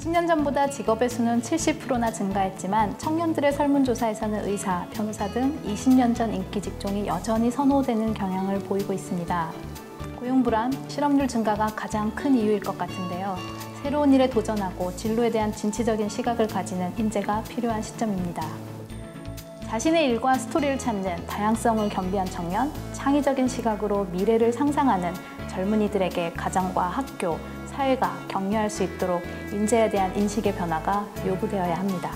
10년 전보다 직업의 수는 70%나 증가했지만 청년들의 설문조사에서는 의사, 변호사 등 20년 전 인기 직종이 여전히 선호되는 경향을 보이고 있습니다. 고용 불안, 실업률 증가가 가장 큰 이유일 것 같은데요. 새로운 일에 도전하고 진로에 대한 진취적인 시각을 가지는 인재가 필요한 시점입니다. 자신의 일과 스토리를 찾는 다양성을 겸비한 청년, 창의적인 시각으로 미래를 상상하는 젊은이들에게 가정과 학교, 사회가 격려할 수 있도록 인재에 대한 인식의 변화가 요구되어야 합니다.